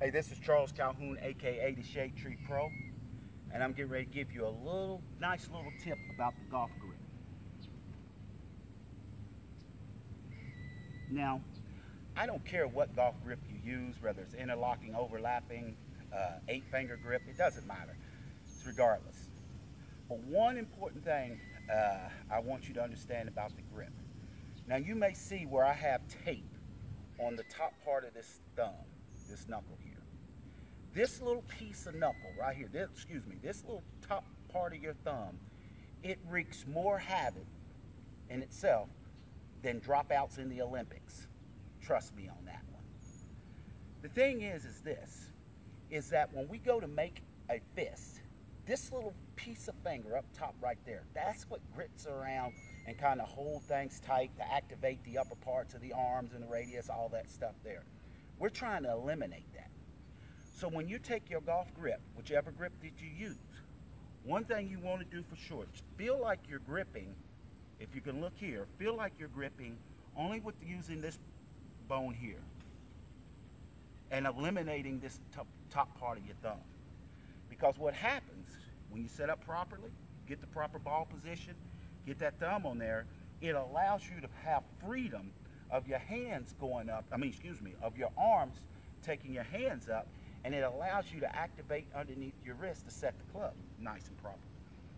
Hey, this is Charles Calhoun, aka the Shadetree Pro, and I'm getting ready to give you a little nice little tip about the golf grip. Now, I don't care what golf grip you use, whether it's interlocking, overlapping, uh, eight finger grip, it doesn't matter. It's regardless. But one important thing uh, I want you to understand about the grip. Now you may see where I have tape on the top part of this thumb, this knuckle here. This little piece of knuckle right here, this, excuse me, this little top part of your thumb, it wreaks more havoc in itself than dropouts in the Olympics. Trust me on that one. The thing is, is this, is that when we go to make a fist, this little piece of finger up top right there, that's what grits around and kind of hold things tight to activate the upper parts of the arms and the radius, all that stuff there. We're trying to eliminate that. So when you take your golf grip, whichever grip that you use, one thing you want to do for sure, feel like you're gripping, if you can look here, feel like you're gripping only with using this bone here and eliminating this top, top part of your thumb. Because what happens when you set up properly, get the proper ball position, get that thumb on there, it allows you to have freedom of your hands going up, I mean, excuse me, of your arms taking your hands up, and it allows you to activate underneath your wrist to set the club nice and proper.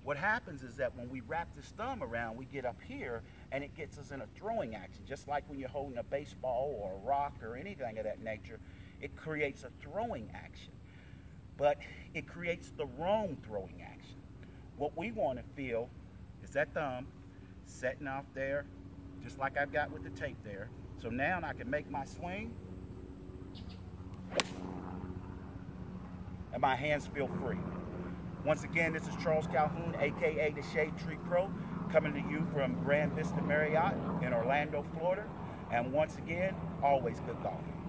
What happens is that when we wrap this thumb around, we get up here and it gets us in a throwing action, just like when you're holding a baseball or a rock or anything of that nature, it creates a throwing action. But it creates the wrong throwing action. What we want to feel is that thumb setting off there, just like I've got with the tape there. So now I can make my swing and my hands feel free. Once again, this is Charles Calhoun, aka the Shadetree Pro, coming to you from Grand Vista Marriott in Orlando, Florida. And once again, always good golfing.